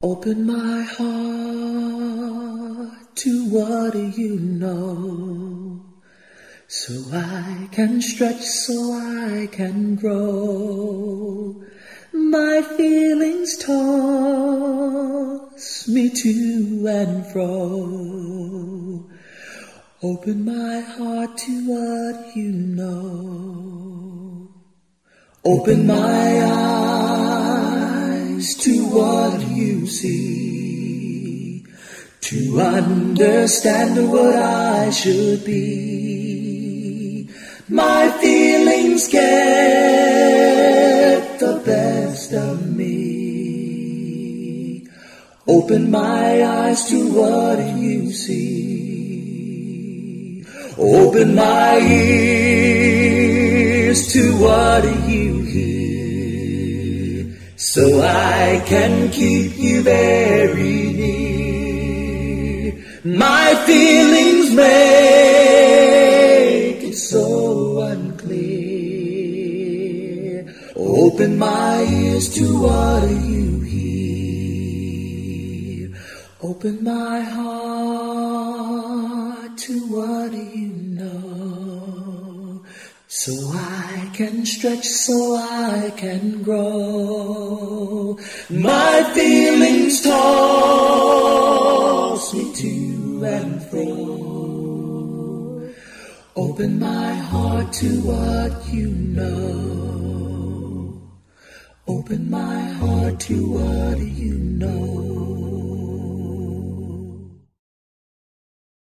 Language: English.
Open my heart to what you know, so I can stretch, so I can grow. My feelings toss me to and fro. Open my heart to what you know. Open my eyes to what you see. To understand what I should be. My feelings get the best of me. Open my eyes to what you see. Open my ears to what you hear. So I can keep you very near. My feelings make it so unclear. Open my ears to what you hear. Open my heart to what you. So I can stretch, so I can grow. My feelings toss me to and fro. Open my heart to what you know. Open my heart to what you know.